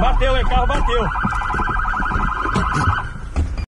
Bateu, hein? Carro bateu.